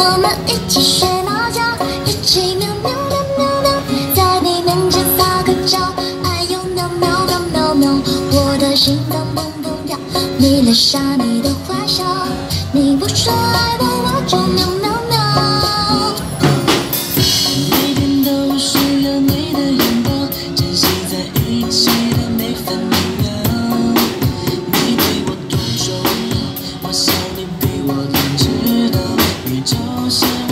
我们一起学猫叫，一起喵喵喵喵喵，在你面前撒个娇，哎呦喵喵喵喵喵，我的心脏砰砰跳，你留下你的坏笑，你不说爱我我就喵。close